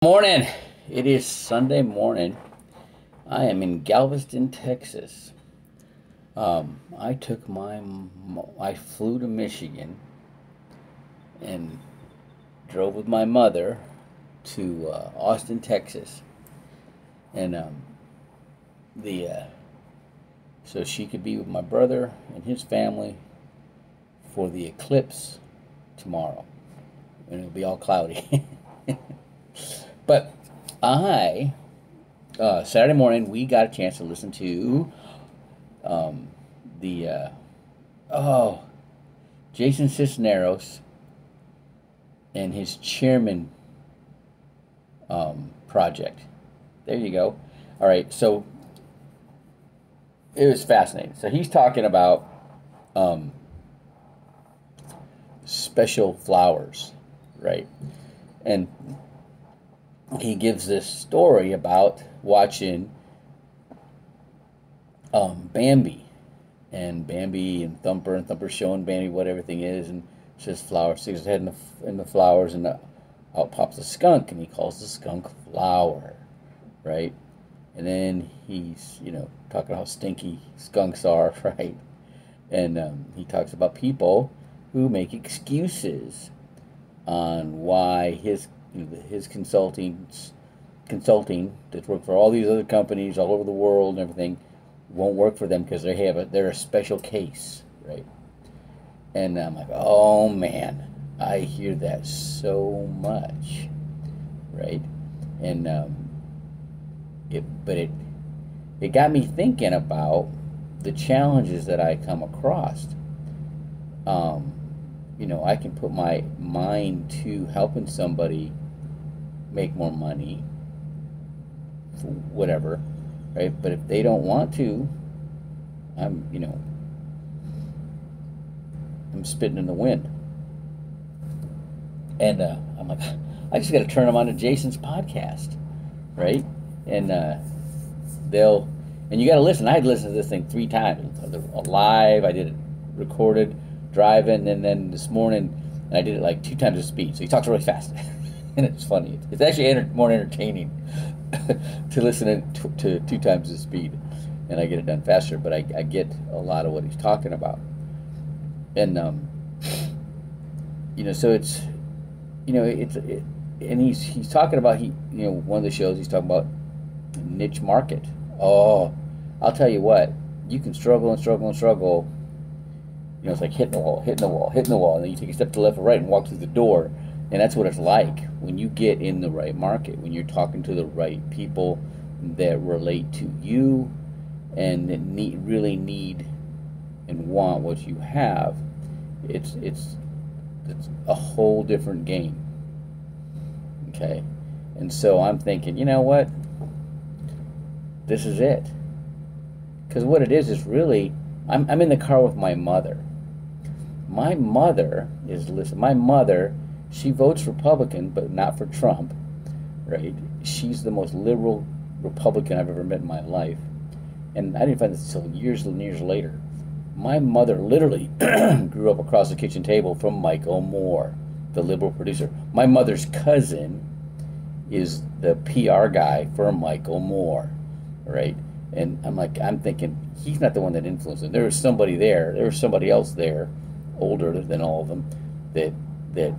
Morning. It is Sunday morning. I am in Galveston, Texas. Um, I took my, I flew to Michigan and drove with my mother to uh, Austin, Texas, and um, the uh, so she could be with my brother and his family for the eclipse tomorrow, and it'll be all cloudy. but I uh, Saturday morning we got a chance to listen to um, the uh, oh Jason Cisneros and his chairman um, project. There you go. All right, so it was fascinating. So he's talking about um, special flowers, right? And he gives this story about watching um, Bambi and Bambi and Thumper and Thumper showing Bambi what everything is and says flower sticks his head in the, in the flowers and the, out pops a skunk and he calls the skunk flower right? And then he's you know talking how stinky skunks are right? And um, he talks about people who make excuses on why his you know, his consulting consulting that worked for all these other companies all over the world and everything won't work for them because they have a they're a special case, right? And I'm like, oh man, I hear that so much, right? And um, it, but it it got me thinking about the challenges that I come across. Um, you know, I can put my mind to helping somebody make more money, whatever, right? But if they don't want to, I'm, you know, I'm spitting in the wind. And uh, I'm like, I just got to turn them on to Jason's podcast, right? And uh, they'll, and you got to listen. I had listened to this thing three times live. I did it recorded, driving, and then this morning I did it like two times the speed. So he talks really fast, and it's funny. It's actually enter- more entertaining to listen to, to two times the speed, and I get it done faster. But I, I get a lot of what he's talking about, and um, you know, so it's you know, it's it, and he's he's talking about he you know one of the shows he's talking about niche market. Oh, I'll tell you what, you can struggle and struggle and struggle. You know, it's like hitting the wall, hitting the wall, hitting the wall, and then you take a step to the left or right and walk through the door and that's what it's like when you get in the right market, when you're talking to the right people that relate to you and that need, really need and want what you have. It's, it's, it's a whole different game. Okay? And so I'm thinking, you know what? This is it. Because what it is is really, I'm, I'm in the car with my mother. My mother is, listen, my mother she votes Republican, but not for Trump, right? She's the most liberal Republican I've ever met in my life. And I didn't find this until years and years later. My mother literally grew up across the kitchen table from Michael Moore, the liberal producer. My mother's cousin is the PR guy for Michael Moore, right? And I'm like, I'm thinking he's not the one that influenced him. There was somebody there. There was somebody else there, older than all of them, that that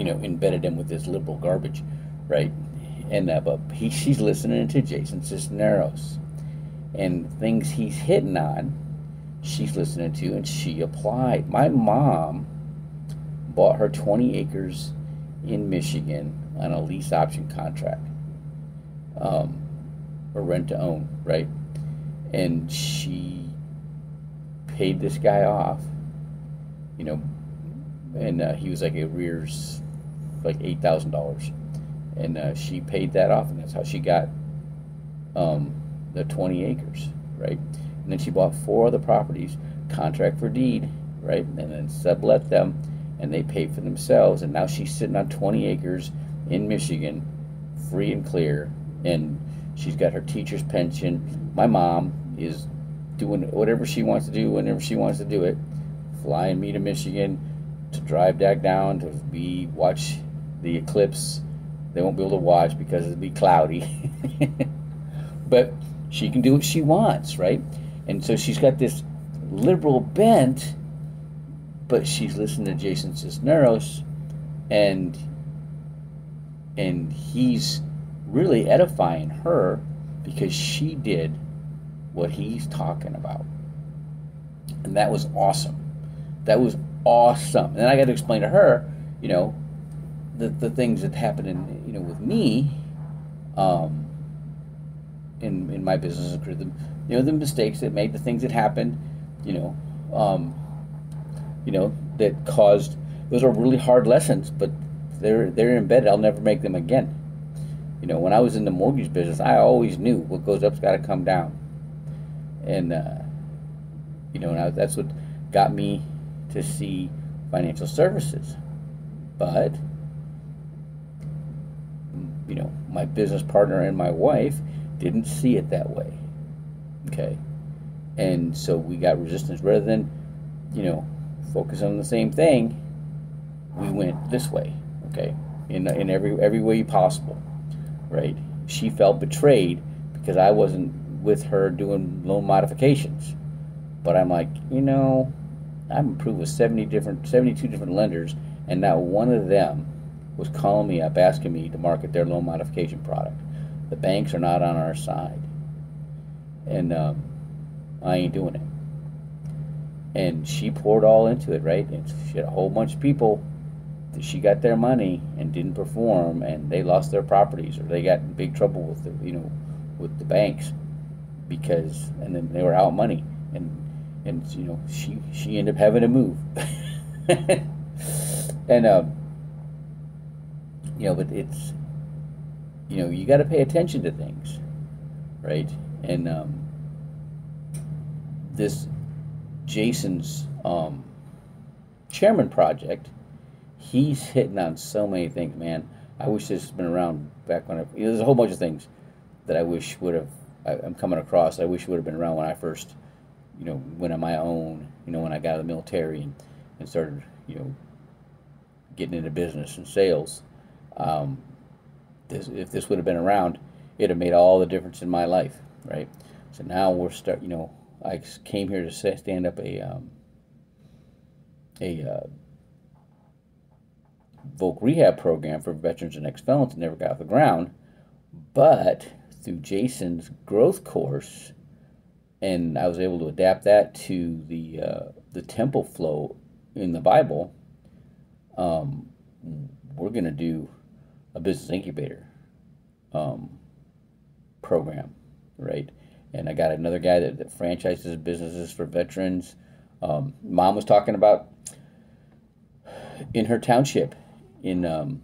you know, embedded him with this liberal garbage, right? And uh, but he, she's listening to Jason Cisneros, and things he's hitting on, she's listening to, and she applied. My mom bought her 20 acres in Michigan on a lease option contract, um, or rent to own, right? And she paid this guy off, you know, and uh, he was like arrears like eight thousand dollars, and uh, she paid that off, and that's how she got um, the twenty acres, right? And then she bought four other properties, contract for deed, right? And then sublet them, and they paid for themselves. And now she's sitting on twenty acres in Michigan, free and clear, and she's got her teacher's pension. My mom is doing whatever she wants to do whenever she wants to do it, flying me to Michigan to drive back down to be watch the eclipse they won't be able to watch because it'll be cloudy. but she can do what she wants, right? And so she's got this liberal bent, but she's listening to Jason Cisneros, and and he's really edifying her because she did what he's talking about. And that was awesome. That was awesome. And I got to explain to her, you know, the, the things that happened in, you know, with me, um, in, in my business, career, the, you know, the mistakes that made, the things that happened, you know, um, you know, that caused, those are really hard lessons, but they're, they're embedded. I'll never make them again. You know, when I was in the mortgage business, I always knew what goes up's got to come down. And, uh, you know, and that's what got me to see financial services. But, you know, my business partner and my wife didn't see it that way. Okay. And so we got resistance. Rather than, you know, focus on the same thing, we went this way. Okay. In, in every every way possible right? She felt betrayed because I wasn't with her doing loan modifications. But I'm like, you know, I'm approved with 70 different, 72 different lenders, and not one of them was calling me up asking me to market their loan modification product. The banks are not on our side, and um, I ain't doing it. And she poured all into it, right? And she had a whole bunch of people that she got their money and didn't perform, and they lost their properties, or they got in big trouble with the you know with the banks because, and then they were out money, and and you know she she ended up having to move, and um, you know, but it's you know you got to pay attention to things, right? And um, this Jason's um, chairman project he's hitting on so many things, man. I wish this had been around back when I, you know, there's a whole bunch of things that I wish would have, I, am coming across, I wish would have been around when I first, you know, went on my own, you know, when I got out of the military and, and started, you know, getting into business and sales. Um, this, if this would have been around, it'd have made all the difference in my life, right? So now we're start, you know, I came here to stand up a, um, a, uh, Voc rehab program for veterans and ex-felons never got off the ground. But through Jason's growth course, and I was able to adapt that to the uh, the temple flow in the Bible. Um, we're going to do a business incubator um, program, right? And I got another guy that, that franchises businesses for veterans. Um, Mom was talking about in her township in um,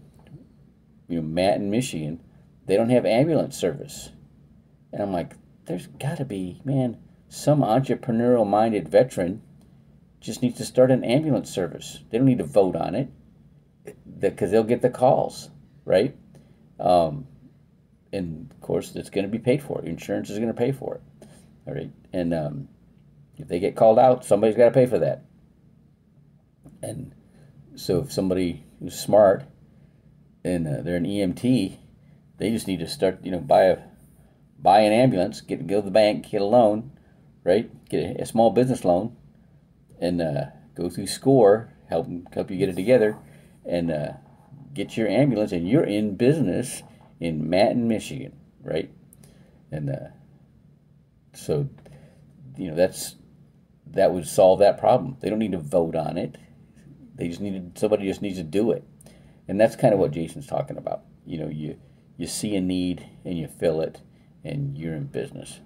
you know Manton, Michigan, they don't have ambulance service, and I'm like, there's got to be man some entrepreneurial minded veteran just needs to start an ambulance service. They don't need to vote on it because they'll get the calls, right? Um, and of course, it's going to be paid for. Insurance is going to pay for it, all right? And um, if they get called out, somebody's got to pay for that. And so if somebody who's smart and uh, they're an EMT, they just need to start, you know, buy a buy an ambulance, get go to the bank, get a loan, right? Get a, a small business loan, and uh, go through SCORE, help help you get it together, and uh, get your ambulance, and you're in business in Manton, Michigan, right? And uh, so, you know, that's that would solve that problem. They don't need to vote on it. They just needed somebody just needs to do it, and that's kind of what Jason's talking about. You know, you you see a need and you fill it, and you're in business.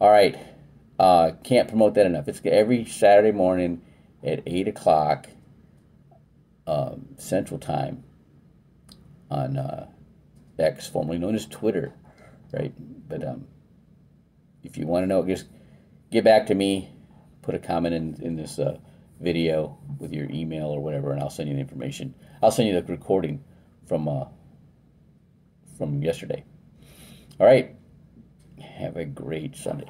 All right, uh, can't promote that enough. It's every Saturday morning at eight o'clock um, Central Time on uh, X, formerly known as Twitter, right? But um, if you want to know, just get back to me. Put a comment in in this. Uh, video with your email or whatever, and I'll send you the information. I'll send you the recording from uh, from yesterday. All right. Have a great Sunday.